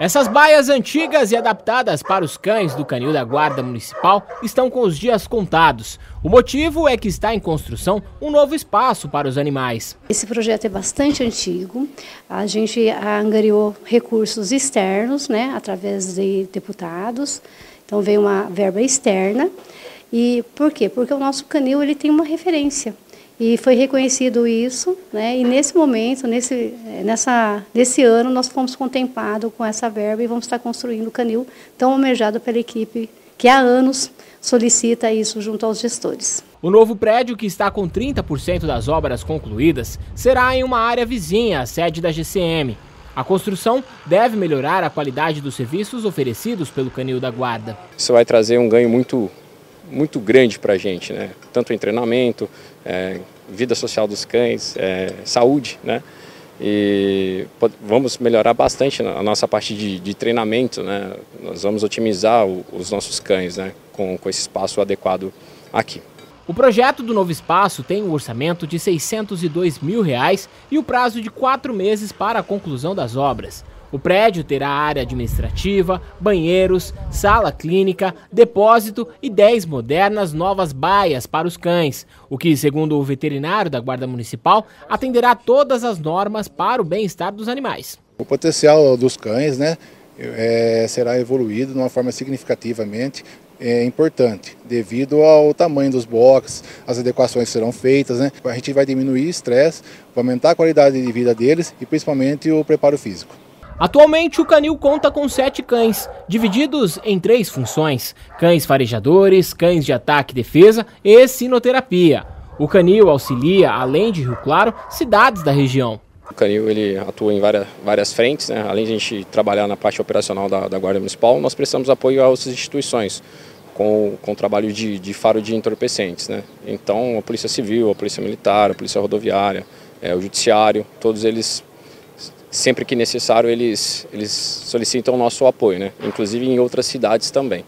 Essas baias antigas e adaptadas para os cães do canil da Guarda Municipal estão com os dias contados. O motivo é que está em construção um novo espaço para os animais. Esse projeto é bastante antigo. A gente angariou recursos externos, né, através de deputados. Então veio uma verba externa. E por quê? Porque o nosso canil ele tem uma referência. E foi reconhecido isso, né? E nesse momento, nesse, nessa, nesse ano, nós fomos contemplados com essa verba e vamos estar construindo o canil tão almejado pela equipe que há anos solicita isso junto aos gestores. O novo prédio, que está com 30% das obras concluídas, será em uma área vizinha à sede da GCM. A construção deve melhorar a qualidade dos serviços oferecidos pelo Canil da Guarda. Isso vai trazer um ganho muito muito grande para a gente, né? tanto em treinamento, é, vida social dos cães, é, saúde, né? E vamos melhorar bastante a nossa parte de, de treinamento, né? Nós vamos otimizar o, os nossos cães, né? Com, com esse espaço adequado aqui. O projeto do novo espaço tem um orçamento de 602 mil reais e o prazo de quatro meses para a conclusão das obras. O prédio terá área administrativa, banheiros, sala clínica, depósito e 10 modernas novas baias para os cães, o que, segundo o veterinário da Guarda Municipal, atenderá todas as normas para o bem-estar dos animais. O potencial dos cães né, é, será evoluído de uma forma significativamente é importante, devido ao tamanho dos boxes, as adequações serão feitas, né? A gente vai diminuir o estresse, aumentar a qualidade de vida deles e principalmente o preparo físico. Atualmente, o canil conta com sete cães, divididos em três funções: cães farejadores, cães de ataque e defesa e sinoterapia. O canil auxilia, além de Rio Claro, cidades da região. O canil ele atua em várias, várias frentes, né? além de a gente trabalhar na parte operacional da, da Guarda Municipal, nós prestamos apoio a outras instituições, com, com o trabalho de, de faro de entorpecentes. Né? Então, a Polícia Civil, a Polícia Militar, a Polícia Rodoviária, é, o Judiciário, todos eles sempre que necessário eles, eles solicitam o nosso apoio, né? inclusive em outras cidades também.